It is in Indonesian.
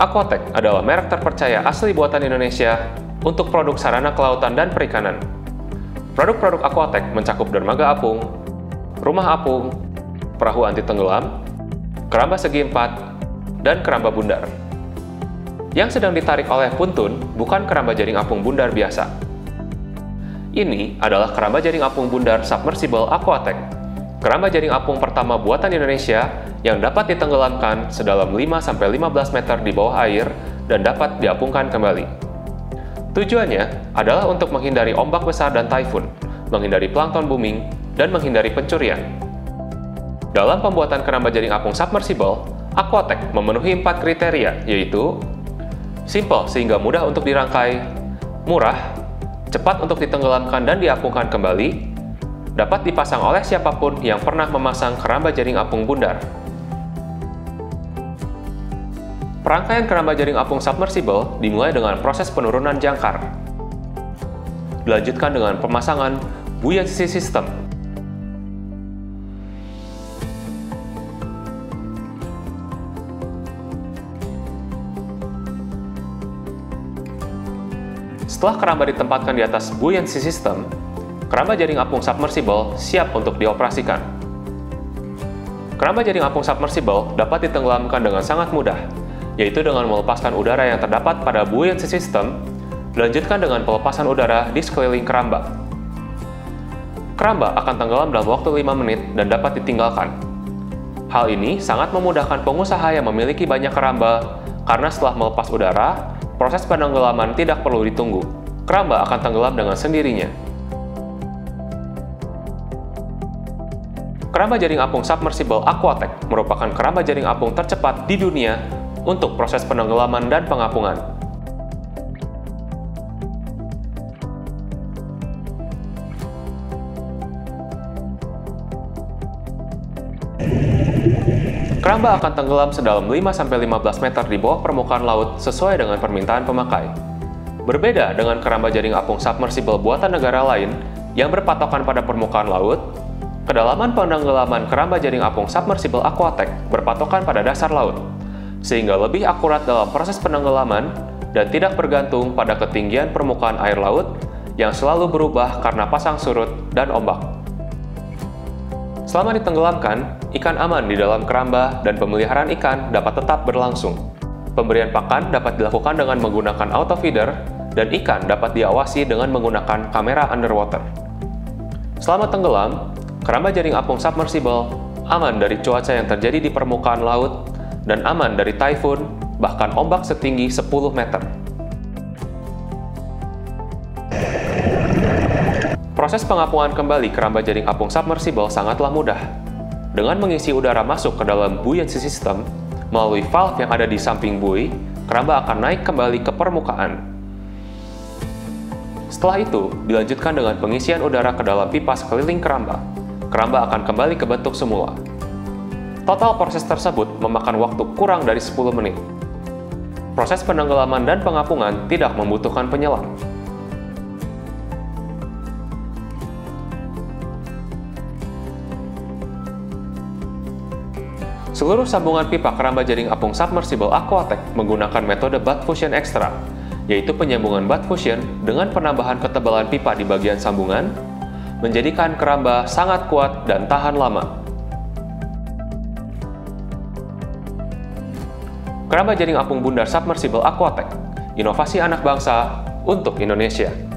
Aquatech adalah merek terpercaya asli buatan Indonesia untuk produk sarana kelautan dan perikanan. Produk-produk Aquatech mencakup dermaga apung, rumah apung, perahu anti tenggelam, keramba segi empat, dan keramba bundar. Yang sedang ditarik oleh Puntun bukan keramba jaring apung bundar biasa. Ini adalah keramba jaring apung bundar submersible Aquatech. Keramba jaring apung pertama buatan Indonesia yang dapat ditenggelamkan sedalam 5-15 meter di bawah air dan dapat diapungkan kembali. Tujuannya adalah untuk menghindari ombak besar dan typhoon, menghindari plankton booming, dan menghindari pencurian. Dalam pembuatan keramba jaring apung submersible, Aquatech memenuhi empat kriteria, yaitu simple sehingga mudah untuk dirangkai, murah, cepat untuk ditenggelamkan dan diapungkan kembali, dapat dipasang oleh siapa pun yang pernah memasang keramba jaring apung bundar. Perangkaian keramba jaring apung submersible dimulai dengan proses penurunan jangkar. Dilanjutkan dengan pemasangan buoyancy system. Setelah keramba ditempatkan di atas buoyancy system, keramba jaring apung submersible siap untuk dioperasikan. Keramba jaring apung submersible dapat ditenggelamkan dengan sangat mudah, yaitu dengan melepaskan udara yang terdapat pada buoyancy system, dilanjutkan dengan pelepasan udara di sekeliling keramba. Keramba akan tenggelam dalam waktu 5 menit dan dapat ditinggalkan. Hal ini sangat memudahkan pengusaha yang memiliki banyak keramba, karena setelah melepas udara, proses penenggelaman tidak perlu ditunggu. Keramba akan tenggelam dengan sendirinya. Keramba jaring apung submersible Aquatech merupakan keramba jaring apung tercepat di dunia untuk proses penenggelaman dan pengapungan. Keramba akan tenggelam sedalam 5-15 meter di bawah permukaan laut sesuai dengan permintaan pemakai. Berbeda dengan keramba jaring apung submersible buatan negara lain yang berpatokan pada permukaan laut, kedalaman penenggelaman keramba jaring apung submersible Aquatech berpatokan pada dasar laut sehingga lebih akurat dalam proses penenggelaman dan tidak bergantung pada ketinggian permukaan air laut yang selalu berubah karena pasang surut dan ombak. Selama ditenggelamkan, ikan aman di dalam keramba dan pemeliharaan ikan dapat tetap berlangsung. Pemberian pakan dapat dilakukan dengan menggunakan auto feeder dan ikan dapat diawasi dengan menggunakan kamera underwater. Selama tenggelam, keramba jaring apung submersible aman dari cuaca yang terjadi di permukaan laut dan aman dari typhoon, bahkan ombak setinggi 10 meter. Proses pengapungan kembali keramba jaring apung submersible sangatlah mudah. Dengan mengisi udara masuk ke dalam buoyancy system, melalui valve yang ada di samping buoy, keramba akan naik kembali ke permukaan. Setelah itu, dilanjutkan dengan pengisian udara ke dalam pipa sekeliling keramba. Keramba akan kembali ke bentuk semula. Total proses tersebut memakan waktu kurang dari 10 menit. Proses penenggelaman dan pengapungan tidak membutuhkan penyelam. Seluruh sambungan pipa keramba jaring apung submersible Aquatech menggunakan metode butt fusion extra, yaitu penyambungan butt fusion dengan penambahan ketebalan pipa di bagian sambungan, menjadikan keramba sangat kuat dan tahan lama. Keramba jaring apung bundar submersible Aquatech, inovasi anak bangsa untuk Indonesia.